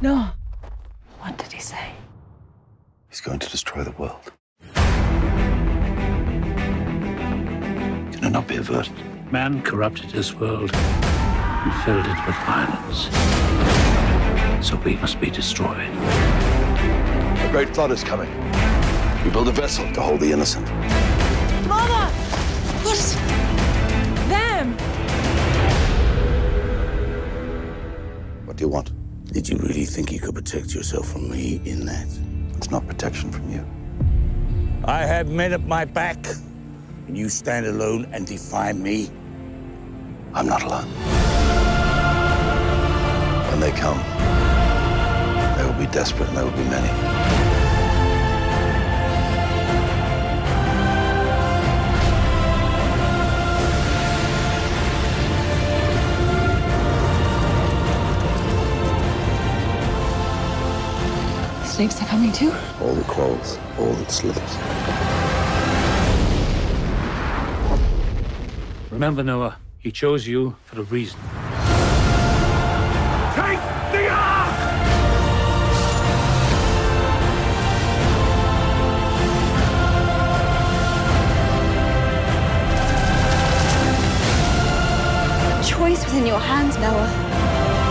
No. What did he say? He's going to destroy the world. Can it not be averted? Man corrupted this world and filled it with violence. So we must be destroyed. A great flood is coming. We build a vessel to hold the innocent. Mother, What is... Them! What do you want? Did you really think you could protect yourself from me in that? It's not protection from you. I have men at my back, and you stand alone and defy me? I'm not alone. When they come, they will be desperate and there will be many. Snakes are coming too? All that crawls, all that slithers. Remember, Noah, he chose you for a reason. Take the ark! Choice was in your hands, Noah.